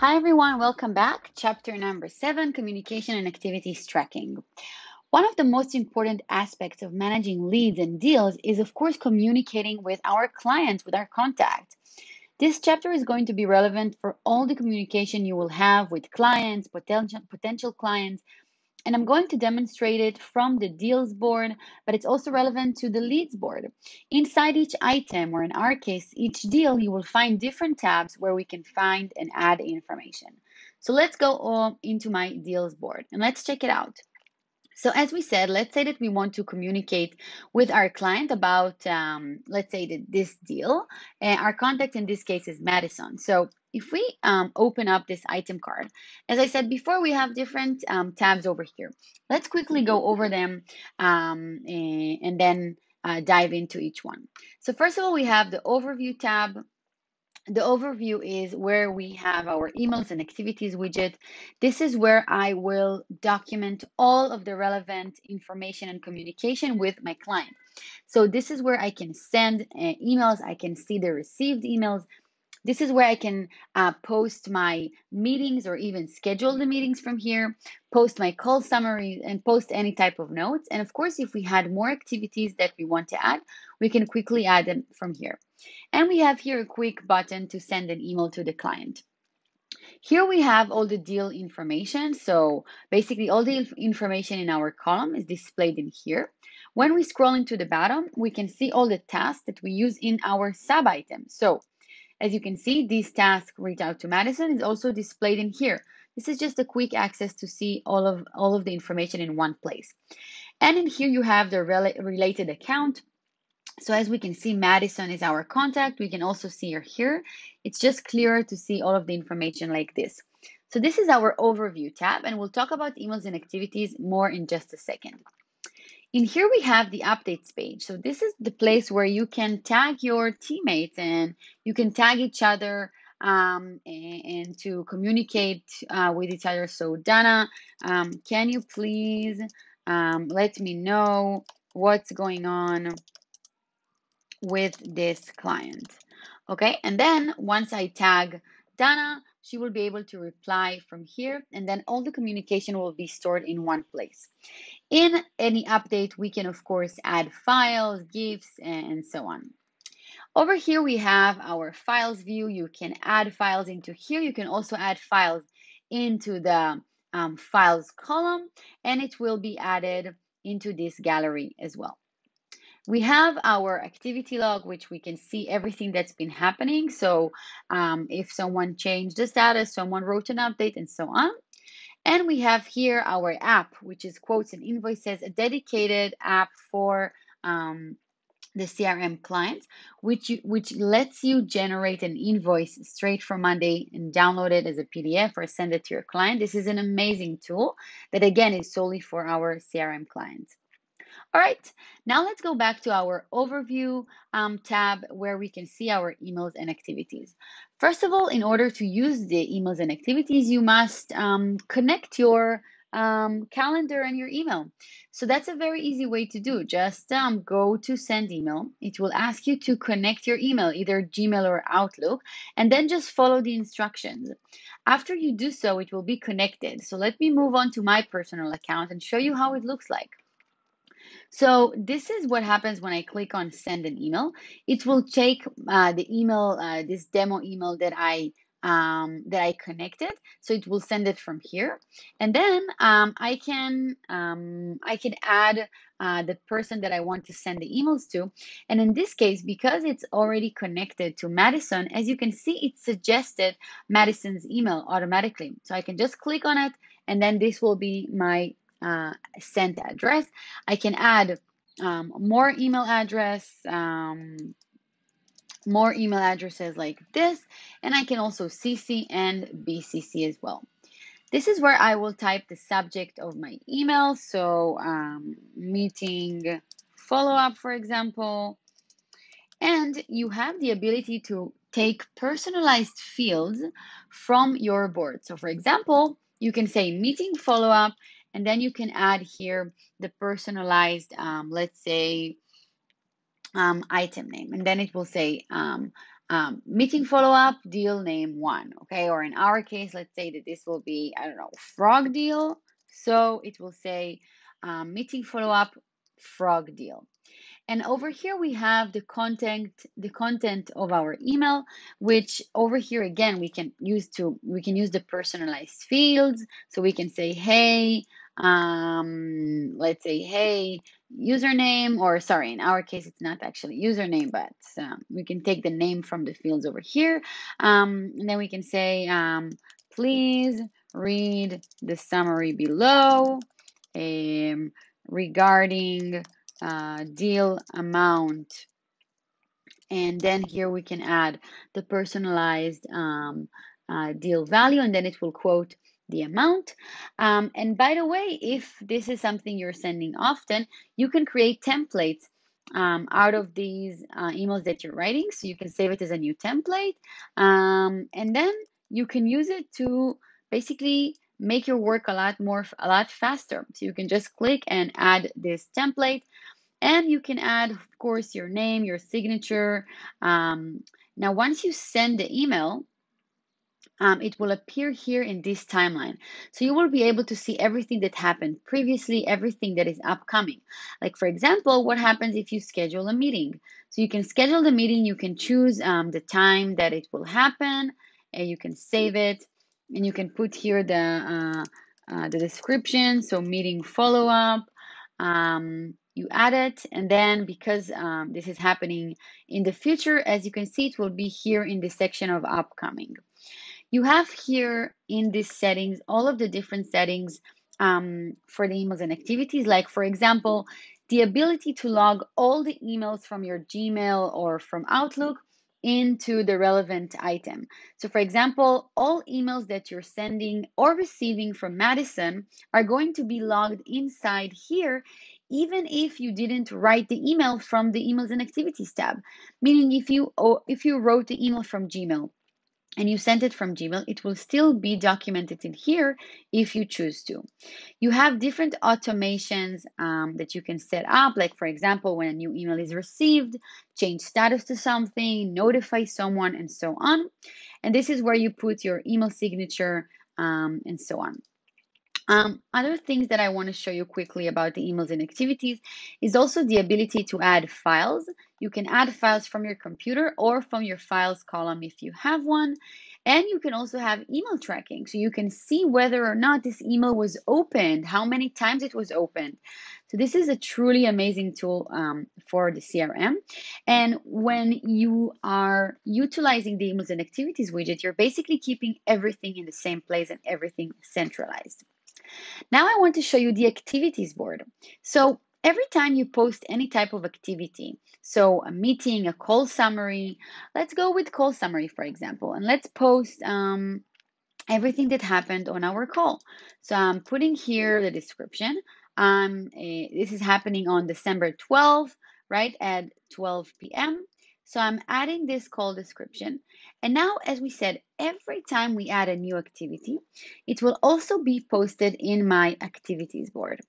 Hi everyone, welcome back. Chapter number seven Communication and Activities Tracking. One of the most important aspects of managing leads and deals is, of course, communicating with our clients, with our contact. This chapter is going to be relevant for all the communication you will have with clients, potential, potential clients, and I'm going to demonstrate it from the deals board, but it's also relevant to the leads board. Inside each item, or in our case, each deal, you will find different tabs where we can find and add information. So let's go into my deals board and let's check it out. So as we said, let's say that we want to communicate with our client about, um, let's say that this deal. And our contact in this case is Madison. So if we um, open up this item card, as I said before, we have different um, tabs over here. Let's quickly go over them um, and, and, then uh, dive into each one. So first of all, we have the overview tab the overview is where we have our emails and activities widget. This is where I will document all of the relevant information and communication with my client. So this is where I can send uh, emails, I can see the received emails, this is where I can uh, post my meetings or even schedule the meetings from here, post my call summary, and post any type of notes. And of course, if we had more activities that we want to add, we can quickly add them from here. And we have here a quick button to send an email to the client. Here we have all the deal information. So basically all the information in our column is displayed in here. When we scroll into the bottom, we can see all the tasks that we use in our sub item. So as you can see, this task reach out to Madison is also displayed in here. This is just a quick access to see all of all of the information in one place. And in here you have the rel related account. So as we can see, Madison is our contact. We can also see her here. It's just clearer to see all of the information like this. So this is our overview tab, and we'll talk about emails and activities more in just a second. In here we have the updates page. So this is the place where you can tag your teammates and you can tag each other um, and, and, to communicate uh, with each other. So Dana, um, can you please um, let me know what's going on with this client? Okay, and then once I tag Dana, she will be able to reply from here, and then all the communication will be stored in one place. In any update, we can, of course, add files, GIFs, and so on. Over here, we have our files view. You can add files into here. You can also add files into the um, files column, and it will be added into this gallery as well. We have our activity log, which we can see everything that's been happening. So um, if someone changed the status, someone wrote an update, and so on. And we have here our app, which is Quotes and Invoices, a dedicated app for um, the CRM clients, which you, which lets you generate an invoice straight from Monday and download it as a PDF or send it to your client. This is an amazing tool that again is solely for our CRM clients. All right, now let's go back to our overview um, tab where we can see our emails and activities. First of all, in order to use the emails and activities, you must um, connect your um, calendar and your email. So that's a very easy way to do. Just um, go to send email. It will ask you to connect your email, either Gmail or Outlook, and then just follow the instructions. After you do so, it will be connected. So let me move on to my personal account and show you how it looks like. So this is what happens when I click on send an email. It will take uh, the email, uh, this demo email that I um, that I connected. So it will send it from here, and then um, I can um, I can add uh, the person that I want to send the emails to. And in this case, because it's already connected to Madison, as you can see, it suggested Madison's email automatically. So I can just click on it, and then this will be my uh, sent address. I can add um, more email address, um, more email addresses like this, and I can also CC and BCC as well. This is where I will type the subject of my email. So um, meeting follow up, for example. And you have the ability to take personalized fields from your board. So for example, you can say meeting follow up and then you can add here the personalized, um, let's say, um, item name. And then it will say um, um, meeting follow up deal name one, okay? Or in our case, let's say that this will be, I don't know, frog deal. So it will say um, meeting follow up frog deal. And over here we have the content, the content of our email, which over here again we can use to we can use the personalized fields. So we can say, hey, um, let's say, hey, username, or sorry, in our case it's not actually username, but um, we can take the name from the fields over here. Um, and then we can say, um, please read the summary below um, regarding uh, deal amount. And then here we can add the personalized um, uh, deal value, and then it will quote the amount. Um, and by the way, if this is something you're sending often, you can create templates um, out of these uh, emails that you're writing. So you can save it as a new template. Um, and then you can use it to basically make your work a lot more, a lot faster. So you can just click and add this template and you can add, of course, your name, your signature. Um, now, once you send the email, um, it will appear here in this timeline. So you will be able to see everything that happened previously, everything that is upcoming. Like, for example, what happens if you schedule a meeting? So you can schedule the meeting, you can choose um, the time that it will happen, and you can save it, and you can put here the, uh, uh, the description, so meeting follow up. Um, you add it, and then because um, this is happening in the future, as you can see, it will be here in the section of upcoming. You have here in these settings all of the different settings um, for the emails and activities. Like, for example, the ability to log all the emails from your Gmail or from Outlook into the relevant item. So, for example, all emails that you're sending or receiving from Madison are going to be logged inside here, even if you didn't write the email from the emails and activities tab. Meaning, if you if you wrote the email from Gmail and you sent it from Gmail, it will still be documented in here if you choose to. You have different automations um, that you can set up, like for example, when a new email is received, change status to something, notify someone, and so on. And this is where you put your email signature um, and so on. Um, other things that I want to show you quickly about the emails and activities is also the ability to add files. You can add files from your computer or from your files column if you have one. And you can also have email tracking. So you can see whether or not this email was opened, how many times it was opened. So this is a truly amazing tool um, for the CRM. And when you are utilizing the emails and activities widget, you're basically keeping everything in the same place and everything centralized. Now I want to show you the activities board. So every time you post any type of activity, so a meeting, a call summary, let's go with call summary, for example, and let's post um, everything that happened on our call. So I'm putting here the description. Um, uh, this is happening on December 12th, right, at 12 p.m. So I'm adding this call description. And now, as we said, every time we add a new activity, it will also be posted in my activities board.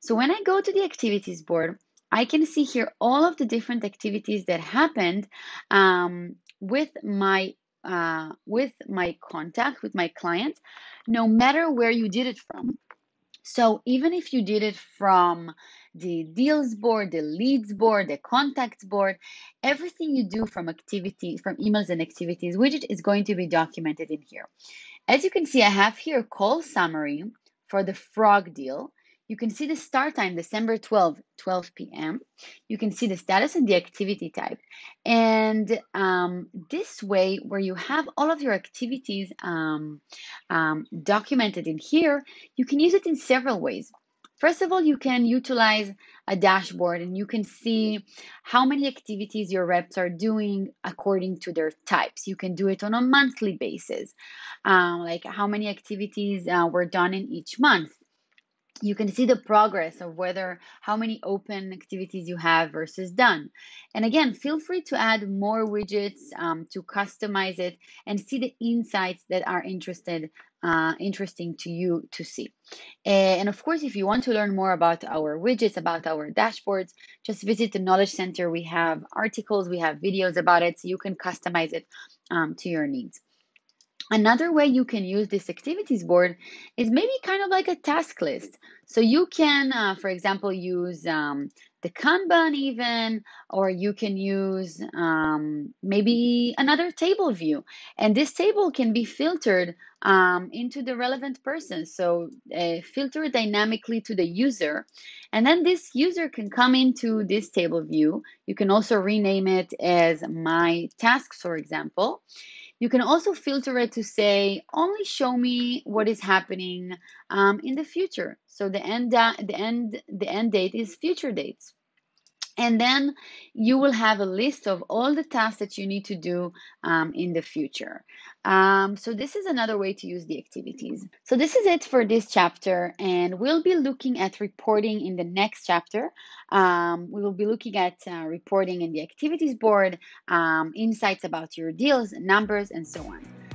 So when I go to the activities board, I can see here all of the different activities that happened um, with my uh, with my contact, with my client, no matter where you did it from. So even if you did it from the deals board, the leads board, the contacts board, everything you do from activities, from emails and activities widget is going to be documented in here. As you can see, I have here call summary for the frog deal. You can see the start time, December 12, 12 p.m. You can see the status and the activity type. And um, this way, where you have all of your activities um, um, documented in here, you can use it in several ways. First of all, you can utilize a dashboard and you can see how many activities your reps are doing according to their types. You can do it on a monthly basis, um, like how many activities uh, were done in each month you can see the progress of whether how many open activities you have versus done. And again, feel free to add more widgets um, to customize it and see the insights that are interested uh, interesting to you to see. And of course, if you want to learn more about our widgets, about our dashboards, just visit the Knowledge Center. We have articles, we have videos about it, so you can customize it um, to your needs. Another way you can use this activities board is maybe kind of like a task list. So you can, uh, for example, use um, the Kanban even, or you can use um, maybe another table view. And this table can be filtered um, into the relevant person. So uh, filter dynamically to the user. And then this user can come into this table view. You can also rename it as my tasks, for example. You can also filter it to say, only show me what is happening um, in the future. So the end, the end, the end date is future dates. And then you will have a list of all the tasks that you need to do um, in the future. Um, so this is another way to use the activities. So this is it for this chapter, and we'll be looking at reporting in the next chapter. Um, we will be looking at uh, reporting in the activities board, um, insights about your deals, numbers, and so on.